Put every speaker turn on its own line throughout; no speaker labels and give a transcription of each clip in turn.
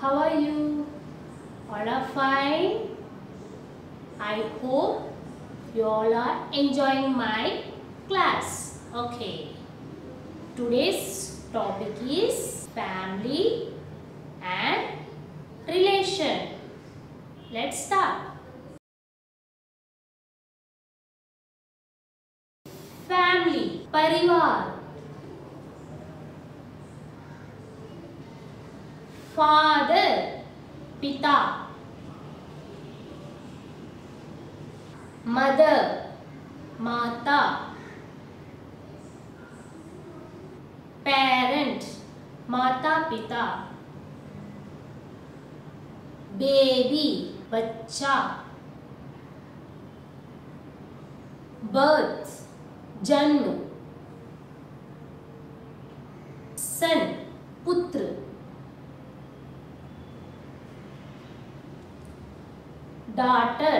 How are you? All are fine? I hope you all are enjoying my class. Okay. Today's topic is family and relation. Let's start. Family, परिवार father पिता mother माता parent माता पिता baby बच्चा birth जन्म son daughter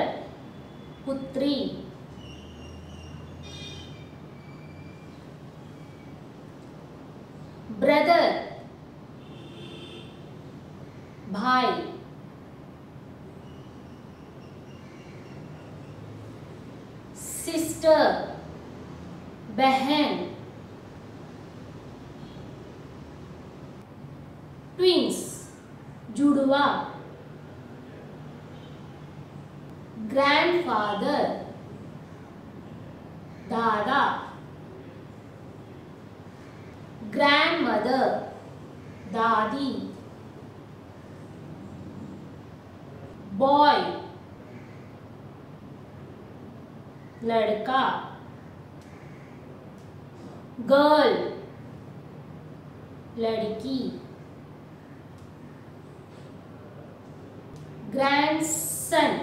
पुत्री brother भाई sister बहन ट्विंस जुड़वा ग्रैंडफादर दादा ग्रैंडमदर दादी बॉय लड़का गर्ल लड़की ग्रैंडसन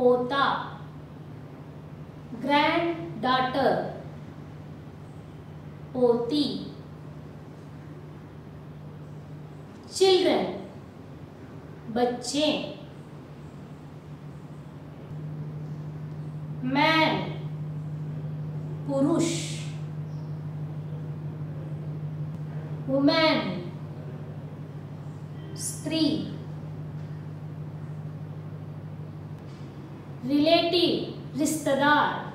पोता ग्रैंड डाटर पोती चिल्ड्रन बच्चे। मैन पुरुष। रिलेटिव रिश्तेदार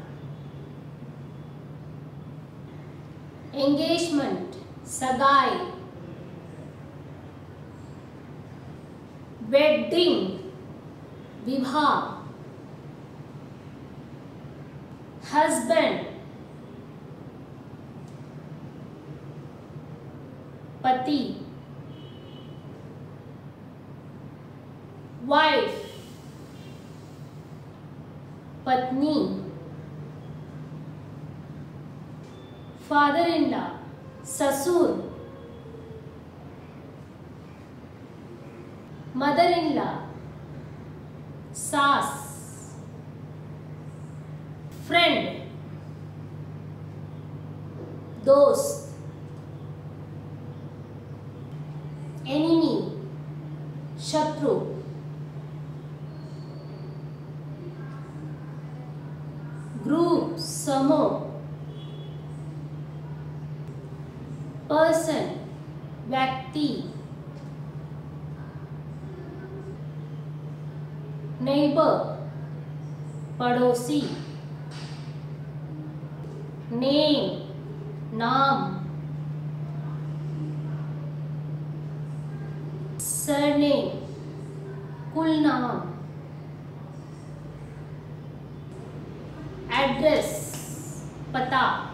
एंगेजमेंट सगाई वेडिंग विवाह हस्बैंड पति वाइफ पत्नी। फादर इन लॉ ससुर। मदर इन लॉ सास। फ्रेंड दोस्त। एनिमी शत्रु। समूह पर्सन व्यक्ति। नेबर पड़ोसी। नेम नाम। सरनेम कुल नाम एड्रेस पता